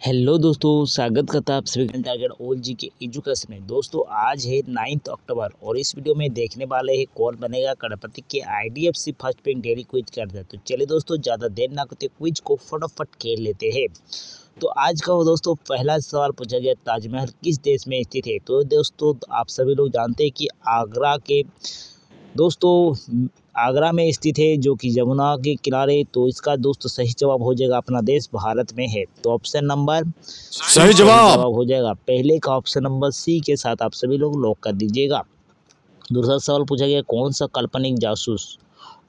Hello दोस्तों, स्वागत करता है आप सभी टारगेट ओल जी के एजुकेशन में। दोस्तों, आज है नाइन्थ अक्टूबर और इस वीडियो में देखने वाले हैं कौन बनेगा करोड़पति के IDFC first pick daily quiz कर दे तो चलिए दोस्तों, ज़्यादा देर ना करते क्विज को फटाफट खेल लेते हैं। तो आज का वो दोस्तों, पहला सवाल पूछा गया ताजमहल किस देश में स्थित है? तो दोस्तों, आप सभी लोग जानते हैं कि आगरा के दोस्तों आगरा में स्थित है जो कि यमुना के किनारे तो इसका दोस्तों सही जवाब हो जाएगा अपना देश भारत में है। तो ऑप्शन नंबर सही जवाब! हो जाएगा। पहले का ऑप्शन नंबर सी के साथ आप सभी लोग लॉक कर दीजिएगा। दूसरा सवाल पूछा गया कौन सा काल्पनिक जासूस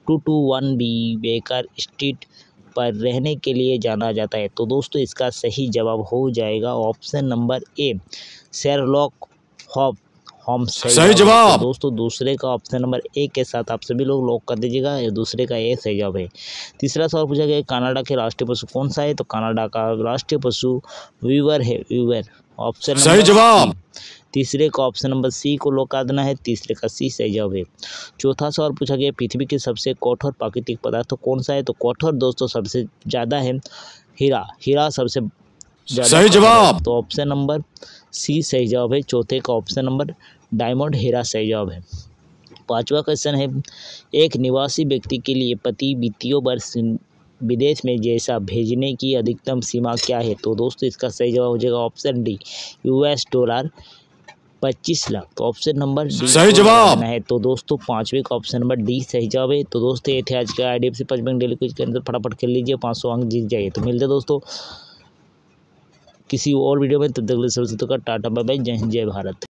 two two one B Baker Street पर रहने के लिए जाना जाता है? तो दोस्तों इसका सही जवाब हो जाएगा option number A Sherlock hop home सही जवाब। तो दोस्तों दूसरे का ऑप्शन नंबर ए के साथ आप सभी लोग लॉक कर दीजिएगा दूसरे का ए सही जवाब है। तीसरा सवाल पूछा गया कनाडा के राष्ट्रीय पशु कौन सा है? तो कनाडा का राष्ट्रीय पशु वीवर है वीवर ऑप्शन सही जवाब। तीसरे का ऑप्शन नंबर सी को लॉक कर देना है तीसरे का सी सही जवाब है। चौथा सवाल पूछा गया पृथ्वी के सबसे कठोर प्राकृतिक पदार्थ कौन सा है? तो कठोर दोस्तों सबसे ज़्यादा है हीरा। हीरा सबसे सही जवाब। तो ऑप्शन नंबर सी सही जवाब है। चौथे का ऑप्शन नंबर डायमंड हीरा सही जवाब है। पांचवा क्वेश्चन है एक निवासी व्यक्ति के लिए पति वित्तीय वर्ष विदेश में जैसा भेजने की अधिकतम सीमा क्या है? तो दोस्तों इसका सही जवाब हो जाएगा ऑप्शन डी यूएस डॉलर पच्चीस लाख। तो ऑप्शन नंबर डी सही जवाब! है। तो दोस्तों पांचवे का ऑप्शन नंबर डी सही जवाब है। तो दोस्तों ये थे आज के आई डी एफ़ सी पंच बैंक डेली कुछ के अंदर। फटाफट खेल लीजिए पाँच सौ अंक जीत जाइए। तो मिलते दोस्तों। किसी और वीडियो में, तब तक सबसे तो का टाटा बाय बाय जय हिंद, जय भारत।